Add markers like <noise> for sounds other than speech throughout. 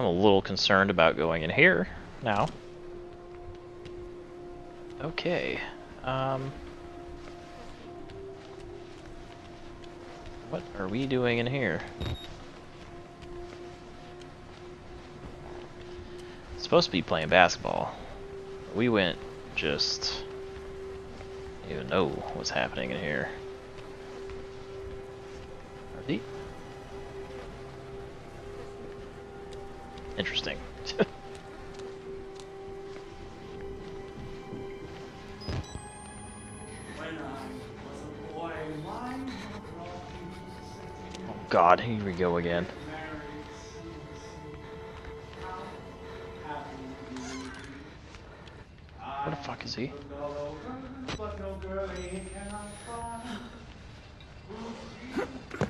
I'm a little concerned about going in here now. Okay. Um, what are we doing in here? supposed to be playing basketball. We went just... Even know what's happening in here. Are they... Interesting. oh god, here we go again. Where the fuck is he?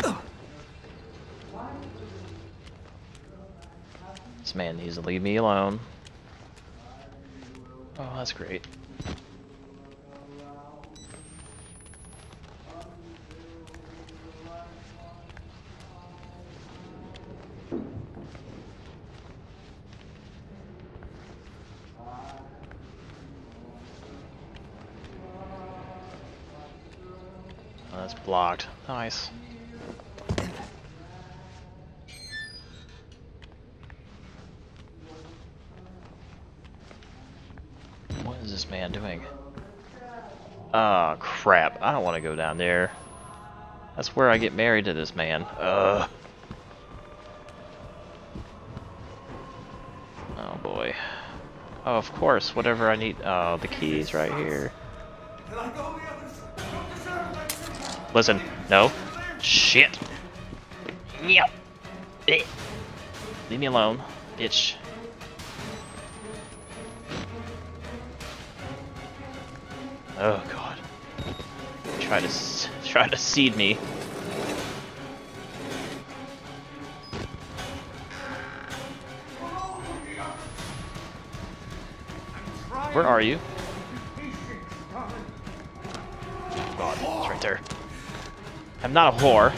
<laughs> This man needs to leave me alone. Oh, that's great. Oh, that's blocked. Nice. I don't want to go down there. That's where I get married to this man. Ugh. Oh, boy. Oh, of course. Whatever I need. Oh, the key's right here. Listen. No. Shit. Yep. Eh. Leave me alone, bitch. Oh god. Try to try to seed me. Where are you? God, it's right there. I'm not a whore.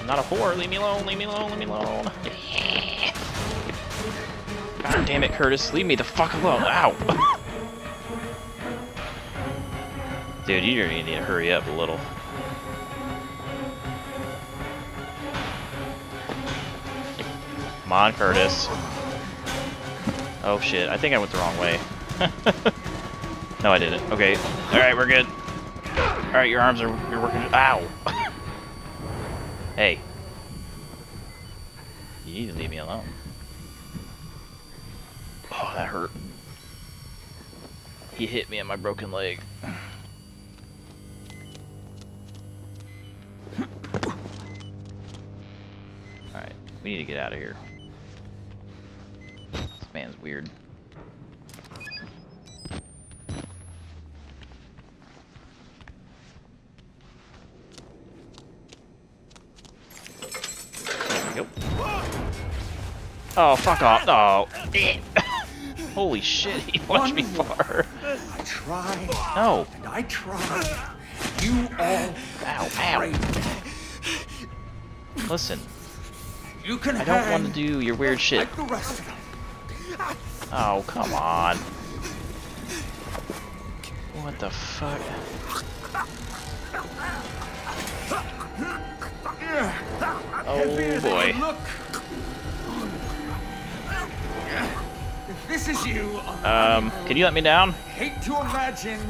I'm not a whore. Leave me alone. Leave me alone. Leave me alone. God damn it, Curtis. Leave me the fuck alone. Ow. <laughs> Dude, you need to hurry up a little. Come on, Curtis. Oh shit, I think I went the wrong way. <laughs> no, I didn't. Okay. Alright, we're good. Alright, your arms are you're working ow! <laughs> hey. You need to leave me alone. Oh, that hurt. He hit me on my broken leg. We need to get out of here. This man's weird. Oh, fuck off. Oh. <laughs> Holy shit, he watched me far. I tried. No. And I tried. You all Ow, ow. Listen, You can I don't want to do your weird shit. like the rest of them. Oh, come on. What the fuck? Oh boy. Look. If this is you, Um, can you let me down? hate to imagine.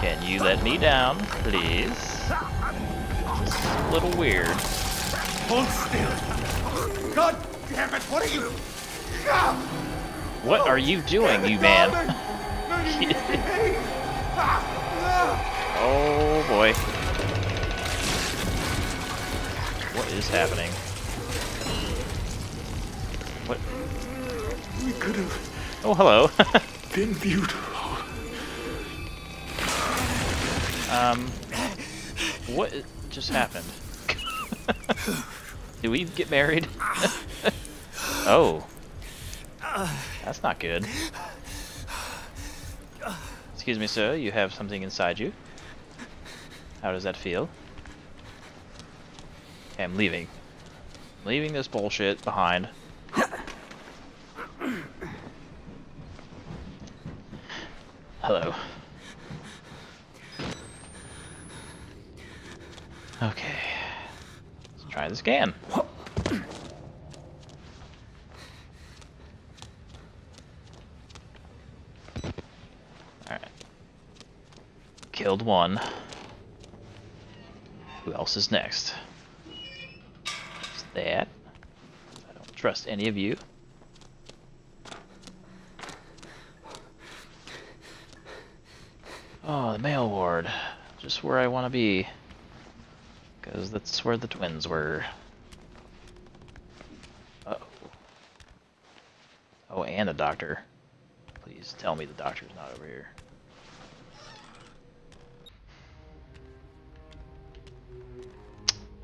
Can you let me down, please? A little weird. Hold still. God damn it! What are you? What are you doing, you man? <laughs> Oh boy. What is happening? What? We could have Oh, hello. <laughs> been beautiful. um, what just happened? <laughs> Did we get married? <laughs> oh. That's not good. Excuse me, sir, you have something inside you. How does that feel? Okay, I'm leaving. I'm leaving this bullshit behind. Hello. Okay. Let's try this again. Alright. Killed one. Who else is next? That. I don't trust any of you. Oh, the male ward. Just where I want to be. Because that's where the twins were. Uh oh. Oh, and a doctor. Please tell me the doctor's not over here.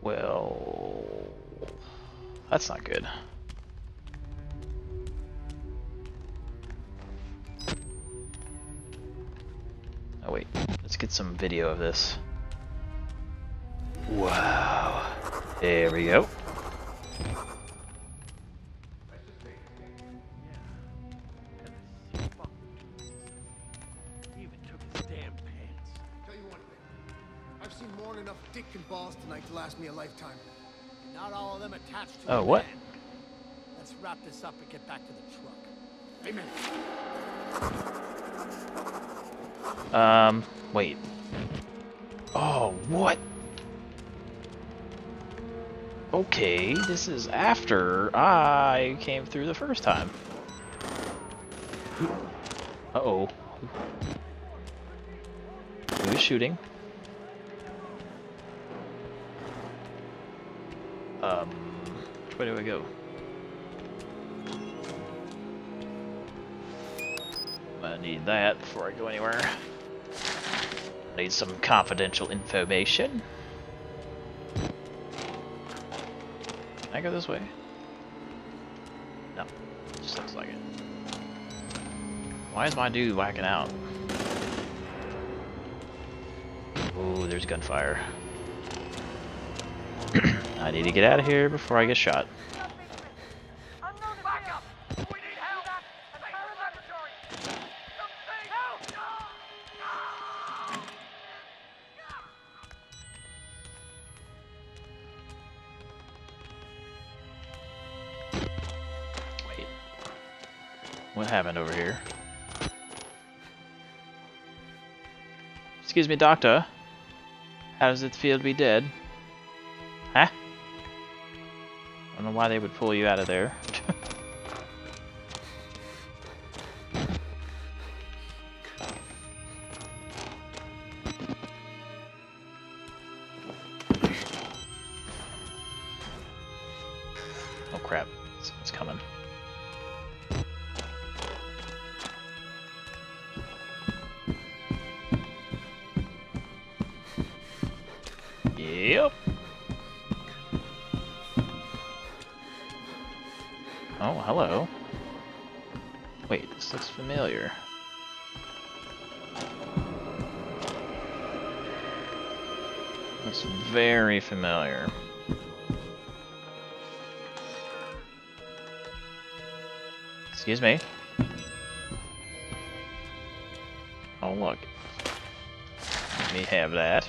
Well, that's not good. Oh wait, let's get some video of this. There we go. He even took his damn pants. Tell you one thing. I've seen more than enough dick and balls tonight to last me a lifetime. Not all of them attached to Oh, what? man. Let's wrap this up and get back to the truck. Amen. Um, wait. Oh, what? Okay, this is after I came through the first time. Uh-oh. Who is shooting? Um, which way do I go? I need that before I go anywhere. I need some confidential information. Can I go this way? No. Just looks like it. Why is my dude whacking out? Ooh, there's gunfire. <clears throat> I need to get out of here before I get shot. What happened over here? Excuse me, doctor. How does it feel to be dead? Huh? I don't know why they would pull you out of there. <laughs> Oh, hello. Wait, this looks familiar. Looks very familiar. Excuse me. Oh, look. Let me have that.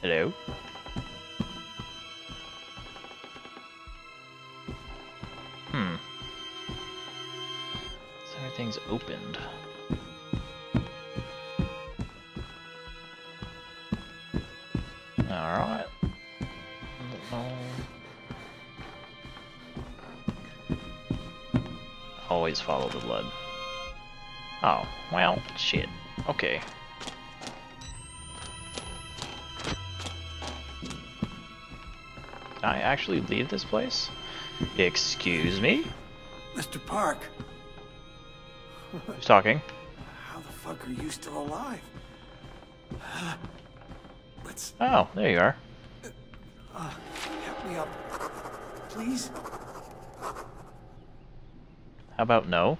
Hello? Hmm. So everything's opened. Alright. Always follow the blood. Oh, well, shit. Okay. I actually leave this place? Excuse me? Mr. Park, Who's talking? how the fuck are you still alive? Let's Oh, there you are. Uh, help me up. Please? How about no?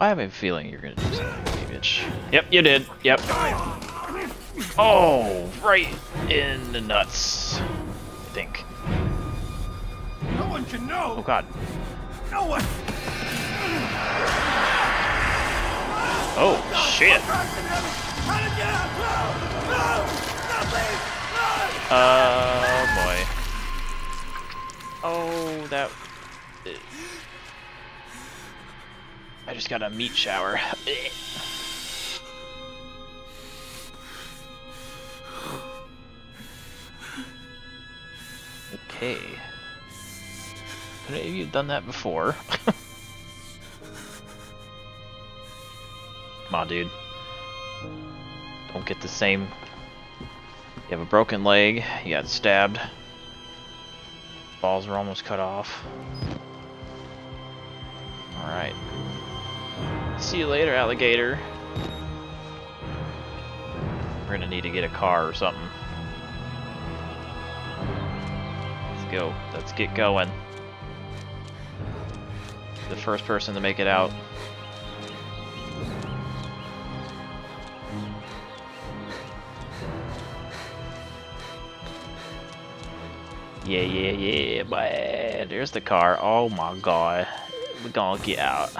I have a feeling you're gonna do something, bitch. Yep, you did. Yep. Oh, right in the nuts. I think. No one can know. Oh god. No one. Oh shit. How to get out? No! No! No! Oh boy. Oh, that. I just got a meat shower. Okay. Have any of you done that before? <laughs> Come on, dude. Don't get the same. You have a broken leg, you got stabbed. Balls are almost cut off. Alright. See you later, alligator. We're gonna need to get a car or something. Go. Let's get going. The first person to make it out. Yeah, yeah, yeah, boy. There's the car. Oh my god. We're gonna get out.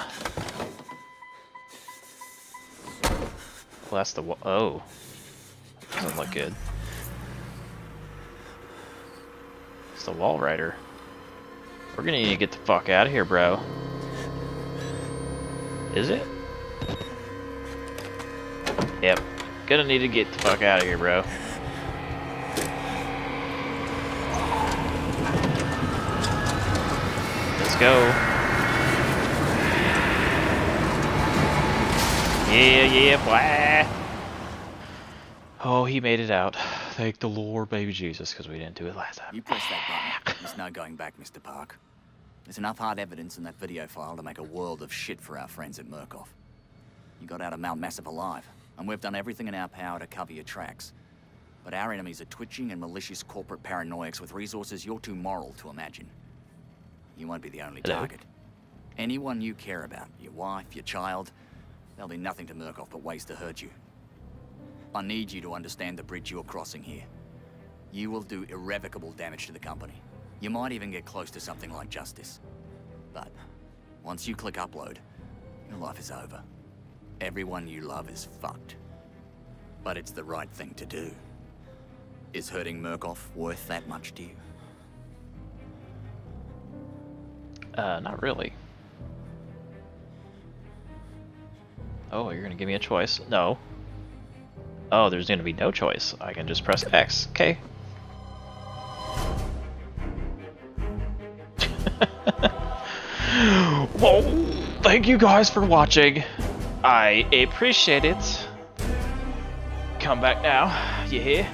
Well, that's the oh. Doesn't look good. It's the Walrider. We're gonna need to get the fuck out of here, bro. Is it? Yep. Gonna need to get the fuck out of here, bro. Let's go. Yeah, yeah, boy. Oh, he made it out. Thank the Lord, baby Jesus, because we didn't do it last time. You press that button. There's no going back, Mr. Park. There's enough hard evidence in that video file to make a world of shit for our friends at Murkoff. You got out of Mount Massive alive, and we've done everything in our power to cover your tracks. But our enemies are twitching and malicious corporate paranoics with resources you're too moral to imagine. You won't be the only Hello? target. Anyone you care about, your wife, your child, there'll be nothing to Murkoff but ways to hurt you. I need you to understand the bridge you're crossing here. You will do irrevocable damage to the company. You might even get close to something like justice. But once you click upload, your life is over. Everyone you love is fucked. But it's the right thing to do. Is hurting Murkoff worth that much to you? Uh, not really. Oh, you're gonna give me a choice? No. Oh, there's gonna be no choice. I can just press X. Okay. <laughs> well, thank you guys for watching. I appreciate it. Come back now, you hear?